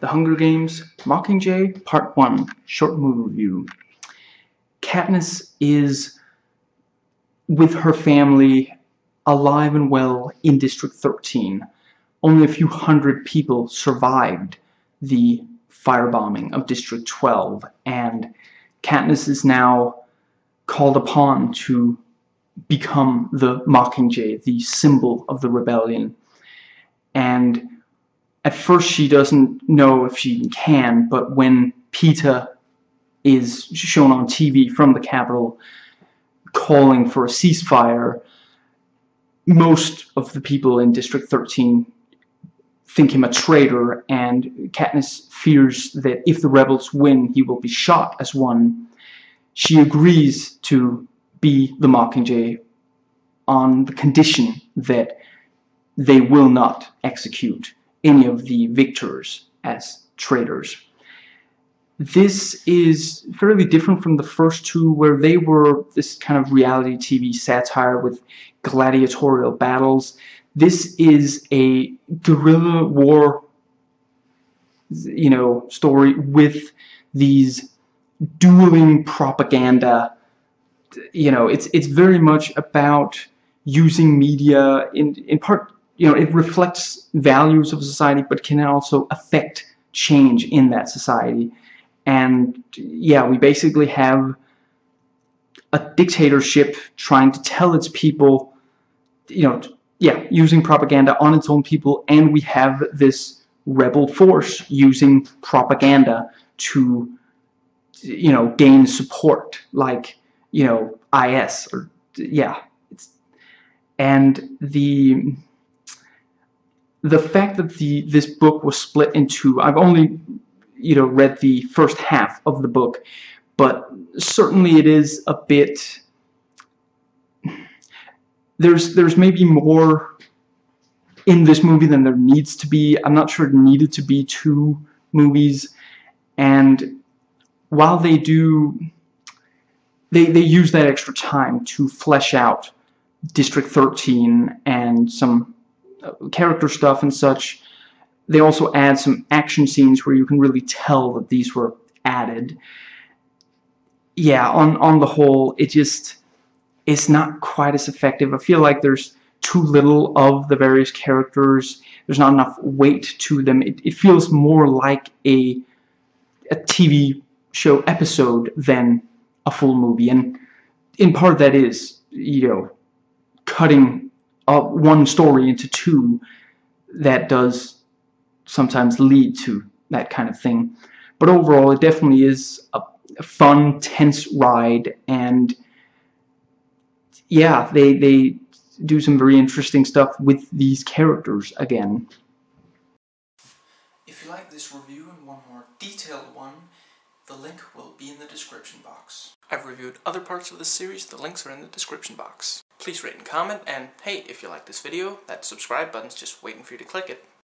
The Hunger Games Mockingjay Part 1 Short Movie Review. Katniss is with her family alive and well in District 13. Only a few hundred people survived the firebombing of District 12 and Katniss is now called upon to become the Mockingjay, the symbol of the rebellion. And at first she doesn't know if she can, but when Peeta is shown on TV from the Capitol calling for a ceasefire, most of the people in District 13 think him a traitor, and Katniss fears that if the rebels win, he will be shot as one. She agrees to be the Mockingjay on the condition that they will not execute any of the victors as traitors. This is fairly different from the first two where they were this kind of reality TV satire with gladiatorial battles. This is a guerrilla war you know story with these dueling propaganda you know it's it's very much about using media in in part you know it reflects values of society but can also affect change in that society. And yeah we basically have a dictatorship trying to tell its people you know yeah using propaganda on its own people and we have this rebel force using propaganda to you know gain support like you know IS or yeah it's and the the fact that the this book was split into I've only you know read the first half of the book but certainly it is a bit there's there's maybe more in this movie than there needs to be. I'm not sure it needed to be two movies. And while they do they, they use that extra time to flesh out District 13 and some character stuff and such. They also add some action scenes where you can really tell that these were added. Yeah, on, on the whole, it just it's not quite as effective. I feel like there's too little of the various characters. There's not enough weight to them. It, it feels more like a a TV show episode than a full movie. And in part that is, you know, cutting uh, one story into two that does sometimes lead to that kind of thing. But overall, it definitely is a, fun, tense ride, and yeah, they they do some very interesting stuff with these characters again. If you like this review and one more detailed one, the link will be in the description box. I've reviewed other parts of this series, the links are in the description box. Please rate and comment, and hey, if you like this video, that subscribe button's just waiting for you to click it.